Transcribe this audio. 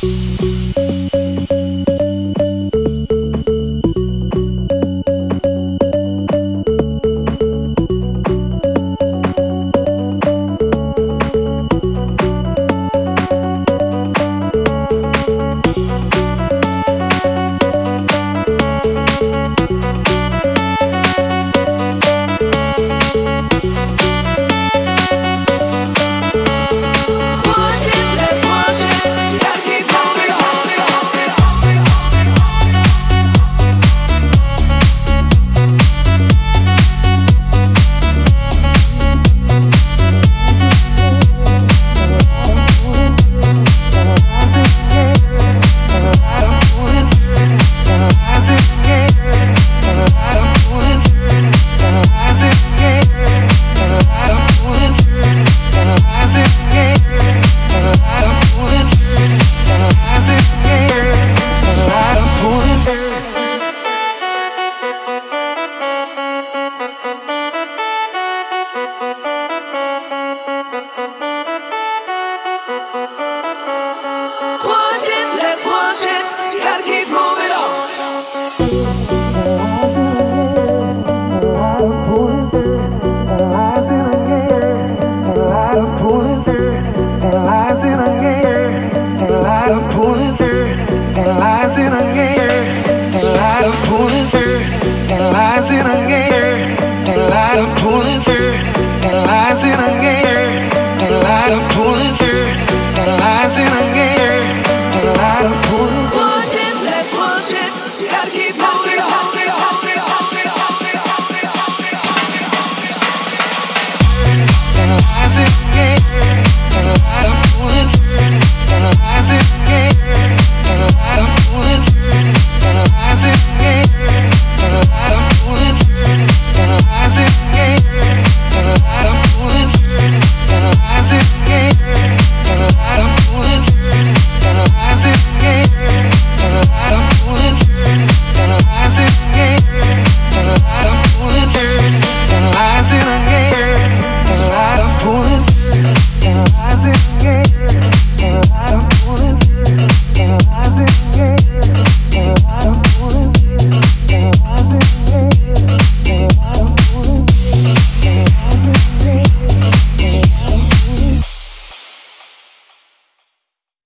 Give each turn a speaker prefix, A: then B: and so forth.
A: Push in a.